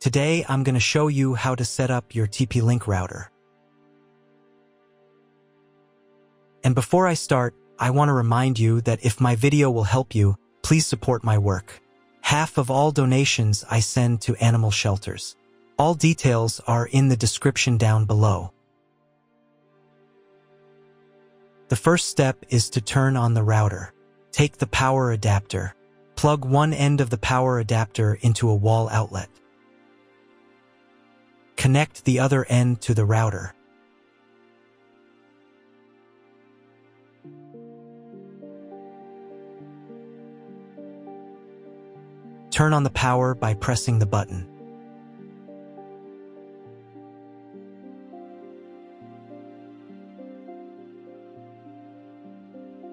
Today, I'm going to show you how to set up your TP-Link router. And before I start, I want to remind you that if my video will help you, please support my work. Half of all donations I send to animal shelters. All details are in the description down below. The first step is to turn on the router. Take the power adapter. Plug one end of the power adapter into a wall outlet. Connect the other end to the router. Turn on the power by pressing the button.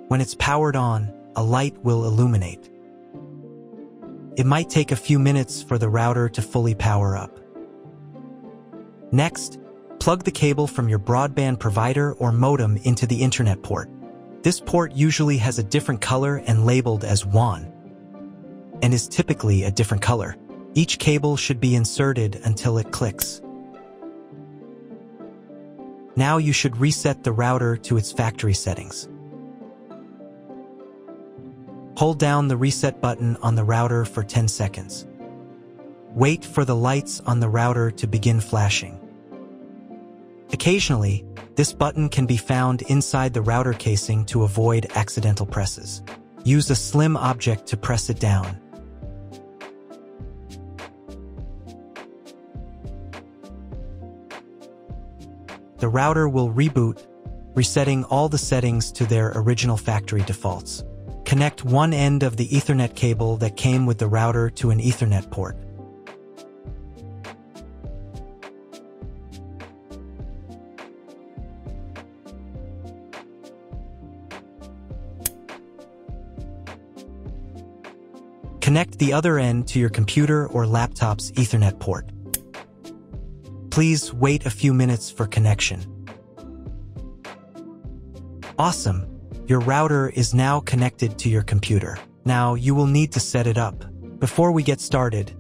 When it's powered on, a light will illuminate. It might take a few minutes for the router to fully power up. Next, plug the cable from your broadband provider or modem into the internet port. This port usually has a different color and labeled as WAN, and is typically a different color. Each cable should be inserted until it clicks. Now you should reset the router to its factory settings. Hold down the reset button on the router for 10 seconds. Wait for the lights on the router to begin flashing. Occasionally, this button can be found inside the router casing to avoid accidental presses. Use a slim object to press it down. The router will reboot, resetting all the settings to their original factory defaults. Connect one end of the Ethernet cable that came with the router to an Ethernet port. Connect the other end to your computer or laptop's Ethernet port. Please wait a few minutes for connection. Awesome! Your router is now connected to your computer. Now, you will need to set it up. Before we get started,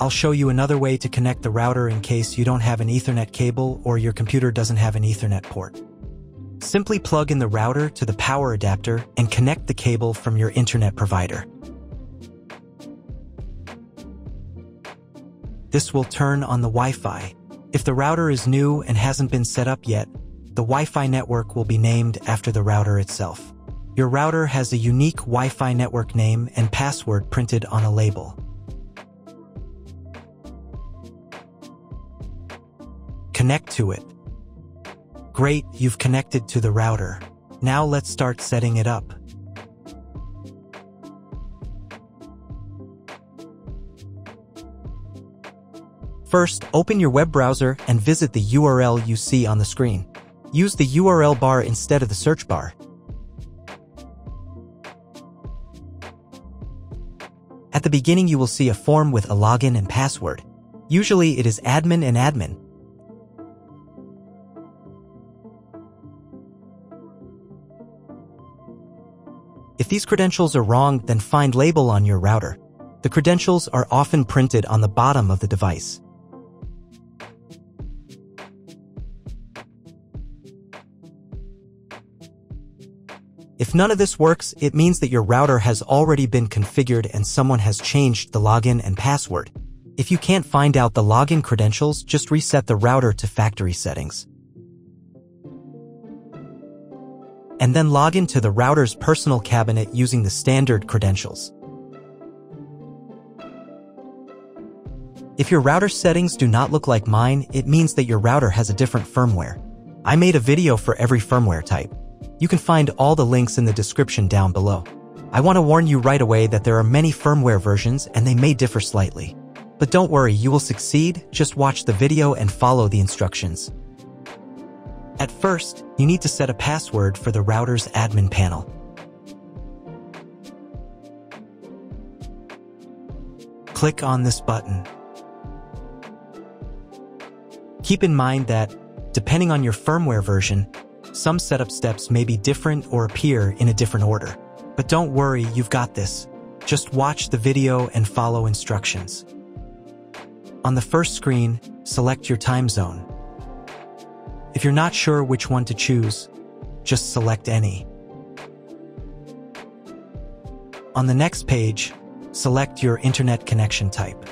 I'll show you another way to connect the router in case you don't have an Ethernet cable or your computer doesn't have an Ethernet port. Simply plug in the router to the power adapter and connect the cable from your internet provider. This will turn on the Wi-Fi. If the router is new and hasn't been set up yet, the Wi-Fi network will be named after the router itself. Your router has a unique Wi-Fi network name and password printed on a label. Connect to it. Great, you've connected to the router. Now let's start setting it up. First, open your web browser and visit the URL you see on the screen. Use the URL bar instead of the search bar. At the beginning you will see a form with a login and password. Usually it is admin and admin. If these credentials are wrong, then find label on your router. The credentials are often printed on the bottom of the device. If none of this works, it means that your router has already been configured and someone has changed the login and password. If you can't find out the login credentials, just reset the router to factory settings. And then log into the router's personal cabinet using the standard credentials. If your router settings do not look like mine, it means that your router has a different firmware. I made a video for every firmware type. You can find all the links in the description down below. I want to warn you right away that there are many firmware versions and they may differ slightly. But don't worry, you will succeed, just watch the video and follow the instructions. At first, you need to set a password for the router's admin panel. Click on this button. Keep in mind that, depending on your firmware version, some setup steps may be different or appear in a different order. But don't worry, you've got this. Just watch the video and follow instructions. On the first screen, select your time zone. If you're not sure which one to choose, just select any. On the next page, select your internet connection type.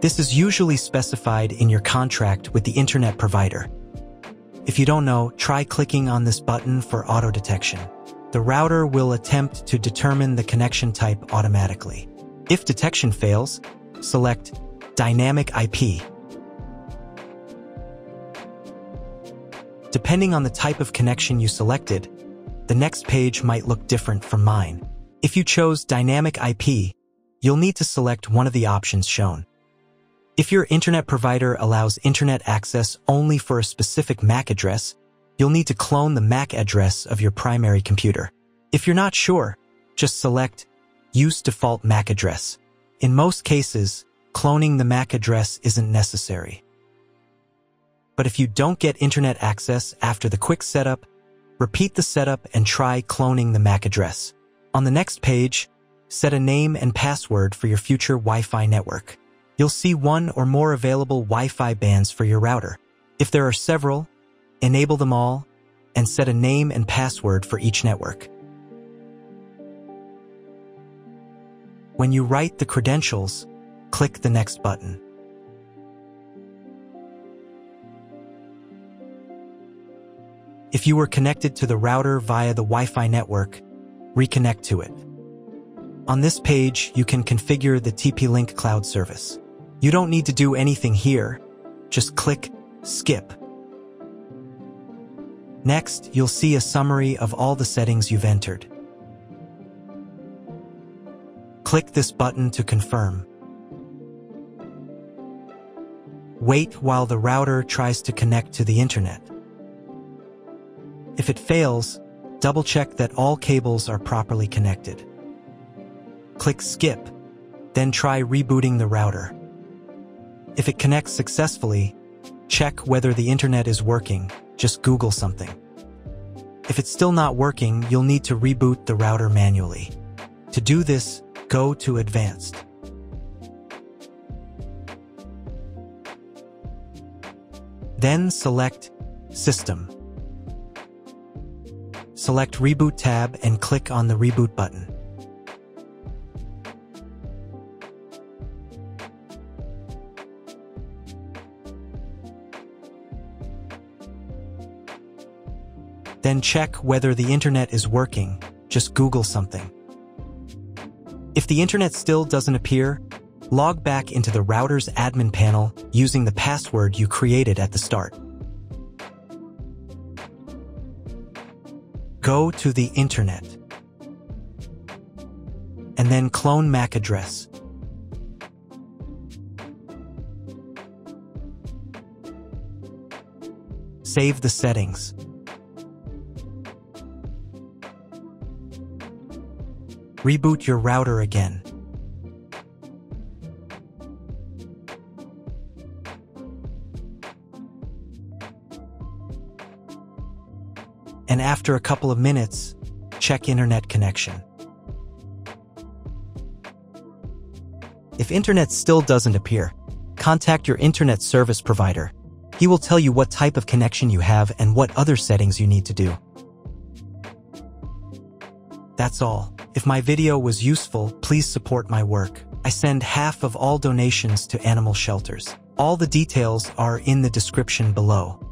This is usually specified in your contract with the internet provider. If you don't know, try clicking on this button for auto detection. The router will attempt to determine the connection type automatically. If detection fails, select Dynamic IP. Depending on the type of connection you selected, the next page might look different from mine. If you chose Dynamic IP, you'll need to select one of the options shown. If your internet provider allows internet access only for a specific MAC address, you'll need to clone the MAC address of your primary computer. If you're not sure, just select Use Default MAC Address. In most cases, cloning the MAC address isn't necessary. But if you don't get internet access after the quick setup, repeat the setup and try cloning the MAC address. On the next page, set a name and password for your future Wi-Fi network. You'll see one or more available Wi-Fi bands for your router. If there are several, enable them all and set a name and password for each network. When you write the credentials, click the Next button. If you were connected to the router via the Wi-Fi network, reconnect to it. On this page, you can configure the TP-Link cloud service. You don't need to do anything here. Just click Skip. Next, you'll see a summary of all the settings you've entered. Click this button to confirm. Wait while the router tries to connect to the internet. If it fails, double-check that all cables are properly connected. Click Skip, then try rebooting the router. If it connects successfully, check whether the internet is working, just Google something. If it's still not working, you'll need to reboot the router manually. To do this, go to Advanced. Then select System. Select Reboot tab and click on the Reboot button. Then check whether the internet is working. Just Google something. If the internet still doesn't appear, log back into the router's admin panel using the password you created at the start. Go to the internet and then clone MAC address. Save the settings. Reboot your router again. And after a couple of minutes, check internet connection. If internet still doesn't appear, contact your internet service provider. He will tell you what type of connection you have and what other settings you need to do. That's all. If my video was useful, please support my work. I send half of all donations to animal shelters. All the details are in the description below.